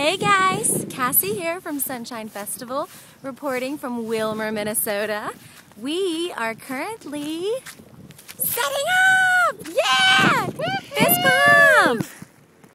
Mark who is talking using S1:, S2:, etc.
S1: Hey guys, Cassie here from Sunshine Festival, reporting from Wilmer, Minnesota. We are currently!